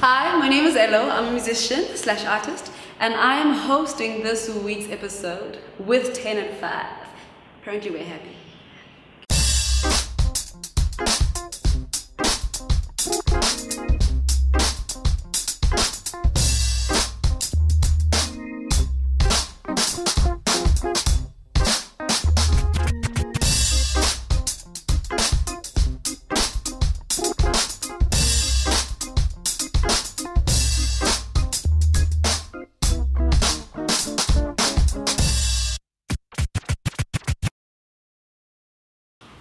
Hi, my name is Elo. I'm a musician slash artist, and I am hosting this week's episode with 10 and 5. Apparently, we're happy.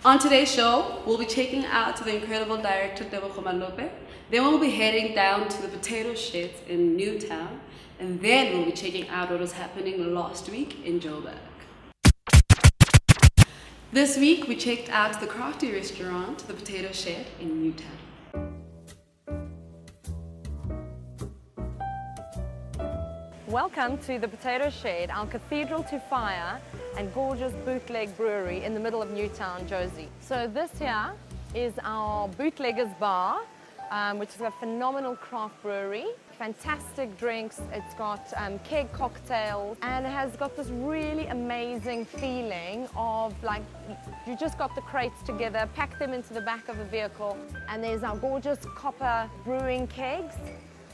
On today's show, we'll be checking out to the incredible director Tebogo Malope. Then we'll be heading down to the potato sheds in Newtown. And then we'll be checking out what was happening last week in Joburg. This week, we checked out the crafty restaurant, the Potato Shed in Newtown. Welcome to the Potato Shed, our cathedral to fire and gorgeous bootleg brewery in the middle of Newtown, Jozi. So this here is our bootleggers bar, um, which is a phenomenal craft brewery. Fantastic drinks, it's got um, keg cocktails, and it has got this really amazing feeling of like you just got the crates together, packed them into the back of a vehicle, and there's our gorgeous copper brewing kegs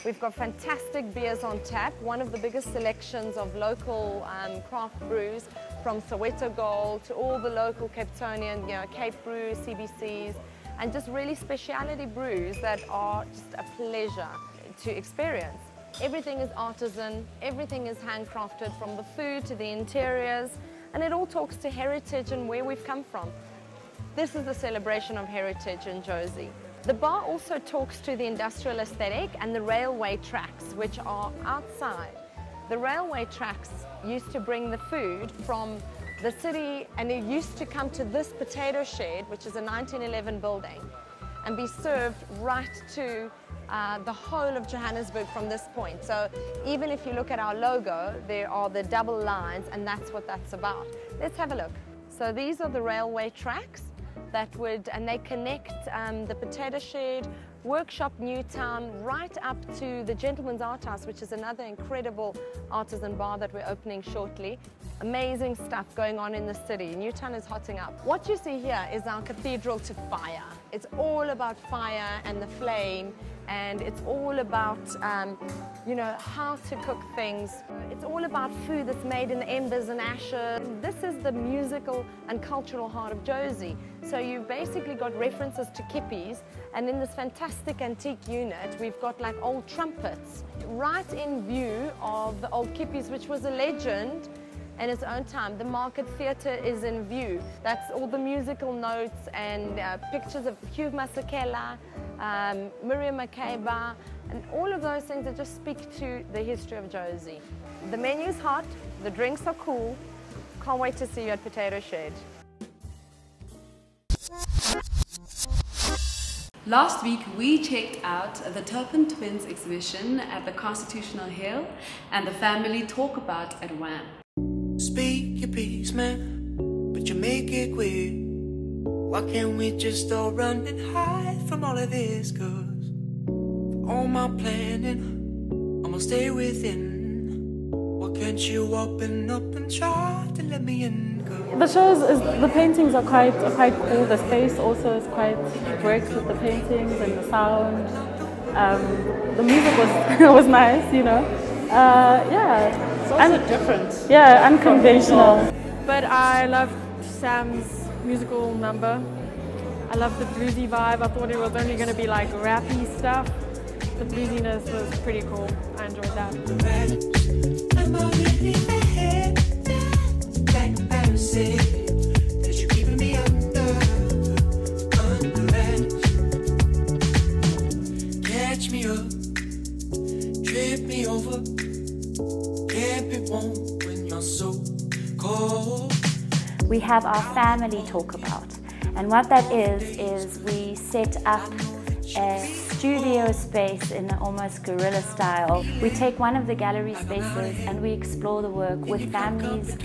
We've got fantastic beers on tap, one of the biggest selections of local um, craft brews from Soweto Gold to all the local Capetonian, you know, Cape Brews, CBCs, and just really specialty brews that are just a pleasure to experience. Everything is artisan, everything is handcrafted from the food to the interiors, and it all talks to heritage and where we've come from. This is the celebration of heritage in Jozi. The bar also talks to the industrial aesthetic and the railway tracks, which are outside. The railway tracks used to bring the food from the city and it used to come to this potato shed, which is a 1911 building, and be served right to uh, the whole of Johannesburg from this point. So even if you look at our logo, there are the double lines and that's what that's about. Let's have a look. So these are the railway tracks that would, and they connect um, the Potato Shed, Workshop Newtown, right up to the Gentleman's Art House, which is another incredible artisan bar that we're opening shortly. Amazing stuff going on in the city. Newtown is hotting up. What you see here is our cathedral to fire. It's all about fire and the flame and it's all about, um, you know, how to cook things. It's all about food that's made in embers and ashes. This is the musical and cultural heart of Jozi. So you've basically got references to kippies, and in this fantastic antique unit, we've got like old trumpets right in view of the old kippies, which was a legend in its own time. The Market Theatre is in view. That's all the musical notes and uh, pictures of Hugh Masekela, um, Miriam Makeba, and all of those things that just speak to the history of Jozi. The menu's hot, the drinks are cool. Can't wait to see you at Potato Shed. Last week, we checked out the Turpin Twins exhibition at the Constitutional Hill and the family talk about at WAM. Speak your piece, man, but you make it quick. Why can't we just all run and hide from all of this? Cause all my planning, I'ma stay within. Why can't you open up and try to let me in? The shows, is, the paintings are quite are quite cool. The space also is quite works with the paintings and the sound. Um, the music was was nice, you know. Uh, yeah, it's also Un different. Yeah, unconventional. But I love Sam's musical number. I love the bluesy vibe. I thought it was only going to be like rappy stuff. The bluesiness was pretty cool. I enjoyed that. We have our family talk about. And what that is, is we set up a studio space in almost guerrilla style. We take one of the gallery spaces and we explore the work with families,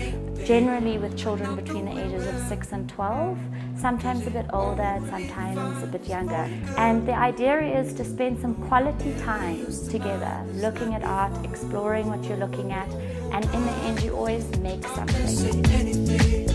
generally with children between the ages of 6 and 12. sometimes a bit older, sometimes a bit younger. And the idea is to spend some quality time together, looking at art, exploring what you're looking at, and in the end, you always make something.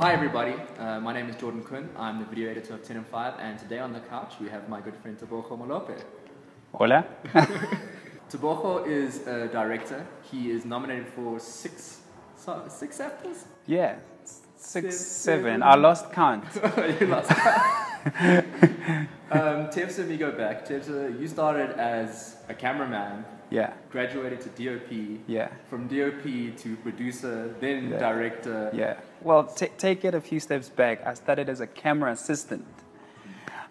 Hi everybody, uh, my name is Jordan Koen. I'm the video editor of 10 and 5 and today on the couch we have my good friend Tebogo Malope. Hola. Tebogo is a director. He is nominated for six, six apples? Yeah, six, Seven. seven. I lost count. you lost. count. um, Tevsa, me go back. Tevsa, you started as a cameraman, Yeah, graduated to DOP, yeah, from DOP to producer, then Yeah. director. yeah. Well, ta take it a few steps back. I started as a camera assistant.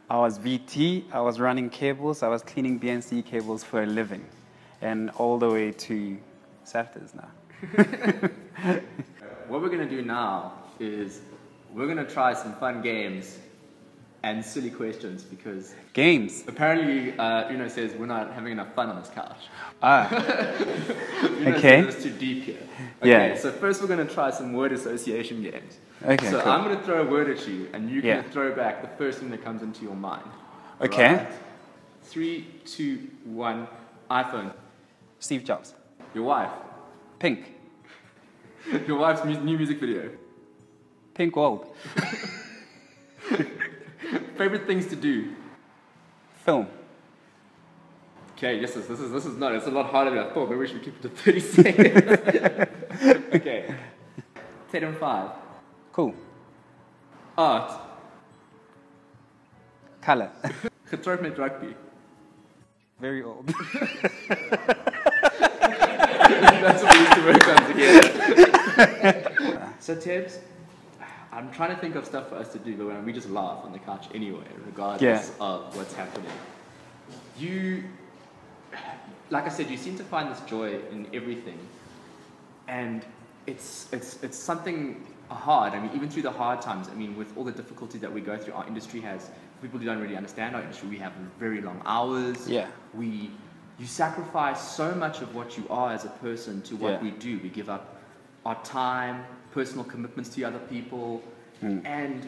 I was VT, I was running cables, I was cleaning BNC cables for a living, and all the way to SAFTAs now. What we're gonna do now is we're gonna try some fun games and silly questions because Games. apparently uh, Uno says we're not having enough fun on this couch. Ah, Uno Okay. says it's too deep here. Yeah. So first we're gonna try some word association games. Okay, So cool. I'm gonna throw a word at you and you can Yeah. throw back the first thing that comes into your mind. Okay. Right? Three, two, one. iPhone. Steve Jobs. Your wife. Pink. Your wife's mu- new music video. Pink gold. Favorite things to do. Film. Okay, this is this is this is not. It's a lot harder than I thought. Maybe we should keep it to thirty seconds. okay. Ten and five. Cool. Art. Color. Getroud met rugby. Very old. That's what we used to work on together. so Tibbs, I'm trying to think of stuff for us to do, but we just laugh on the couch anyway, regardless Yeah. of what's happening. You, like I said, you seem to find this joy in everything, and it's it's it's something hard. I mean, even through the hard times. I mean, with all the difficulty that we go through, our industry has. People who don't really understand our industry, we have very long hours. Yeah. We, you sacrifice so much of what you are as a person to what Yeah. we do. We give up our time, personal commitments to other people, Hmm. and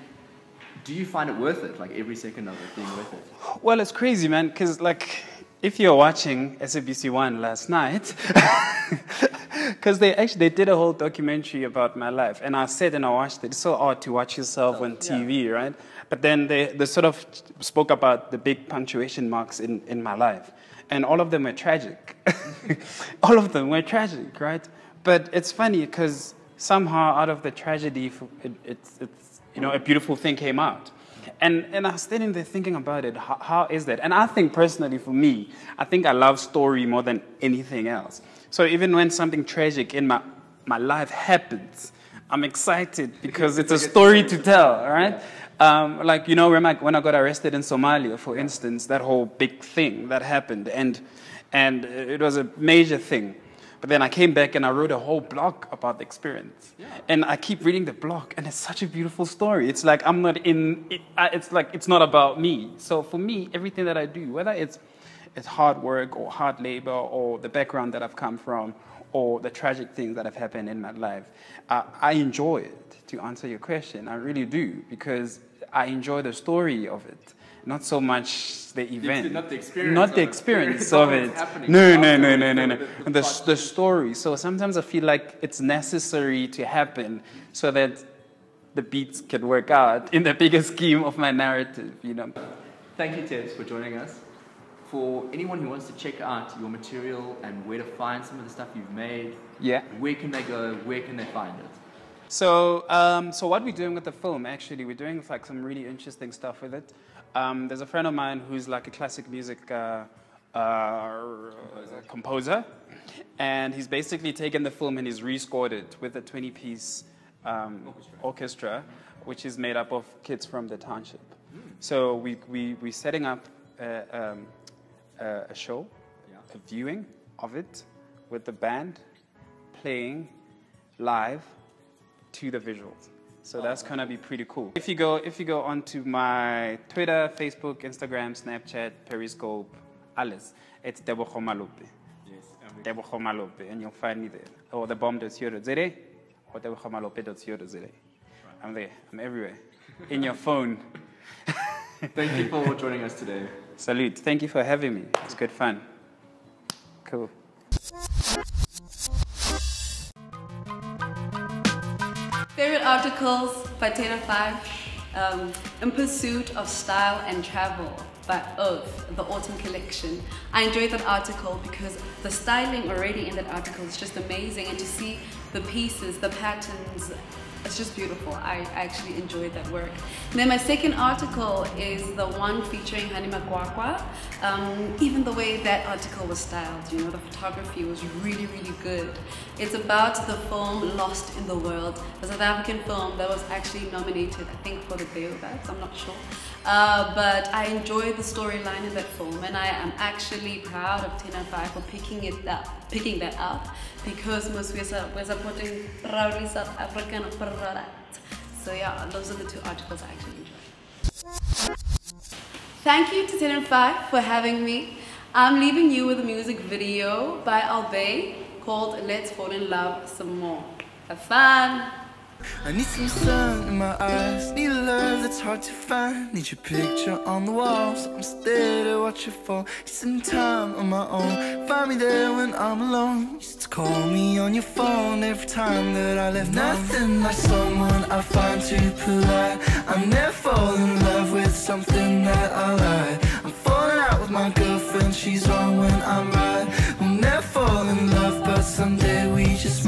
do you find it worth it? Like every second of it being worth it? Well, it's crazy, man, because, like, if you're watching SABC One last night, because they actually they did a whole documentary about my life, and I said and I watched it. It's so odd to watch yourself on TV, right? But then they, they sort of spoke about the big punctuation marks in, in my life, and all of them were tragic. all of them were tragic, right? But it's funny because somehow out of the tragedy, it, it's, it's you know a beautiful thing came out. And, and I was standing there thinking about it. How, how is that? And I think personally, for me, I think I love story more than anything else. So even when something tragic in my, my life happens, I'm excited because it's a story to tell, right? Um, like, you know, when I, when I got arrested in Somalia, for instance, that whole big thing that happened, and, and it was a major thing. But then I came back and I wrote a whole blog about the experience. And I keep reading the blog, and it's such a beautiful story. It's like I'm not in. It, I- it's like it's not about me. So for me, everything that I do, whether it's it's hard work or hard labor or the background that I've come from or the tragic things that have happened in my life, uh, I enjoy it. To answer your question, I really do because I enjoy the story of it. Not so much the event, not the experience not of the it. experience It's of it. No, no, no, no, no, no. the- the The, the story. So sometimes I feel like it's necessary to happen so that the beats can work out in the bigger scheme of my narrative, you know. Thank you, Tibbs, for joining us. For anyone who wants to check out your material and where to find some of the stuff you've made, Yeah. where can they go? Where can they find it? So, um, so what we're doing with the film, actually, we're doing like some really interesting stuff with it. Um, there's a friend of mine who's like a classic music uh, uh, composer, and he's basically taken the film and he's rescored it with a 20-piece um, orchestra. which is made up of kids from the township. So we we we're setting up a, um, a, a show, a viewing of it with the band playing live to the visuals. So that's oh. gonna be pretty cool. If you go if you go onto my Twitter, Facebook, Instagram, Snapchat, Periscope, alles, it's Tebogo Malope. Yes. Tebogo Malope, and you'll find me there. Or the bomb.co.za or tebogomalope.co.za. I'm there. I'm everywhere. In your phone. Thank you for joining us today. Salute. Thank you for having me. It's good fun. Cool. Articles by Taylor 5 um, In Pursuit of Style and Travel by Oath, the autumn collection. I enjoyed that article because the styling already in that article is just amazing and to see the pieces, the patterns, it's just beautiful. I actually enjoyed that work. And then my second article is the one featuring Hani Makwakwa. Um, even the way that article was styled, you know, the photography was really, really good. It's about the film Lost in the World, a South African film that was actually nominated, I think, for the Baobabs, I'm not sure. Uh, but I enjoyed the storyline in that film, and I am actually proud of Tina Fey for picking it up, picking that up, because most we're, su- supporting proudly South African product. So yeah, those are the two articles I actually enjoyed. Thank you to and Five for having me. I'm leaving you with a music video by Albay called Let's Fall in Love Some More. Have fun! I need some sun in my eyes Need a love that's hard to find. Need your picture on the wall So I'm still to watch it fall. Need some time on my own Find me there when I'm alone. Used to call me on your phone Every time that I left Nothing like someone I find too polite. I'm never fall in love with something that I like. I'm falling out with my girlfriend She's wrong when I'm right someday we just